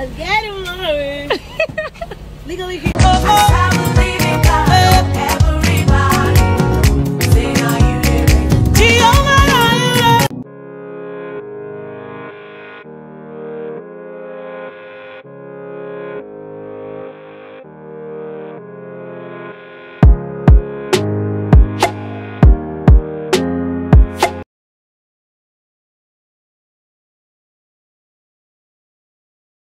Let's get him, Legally.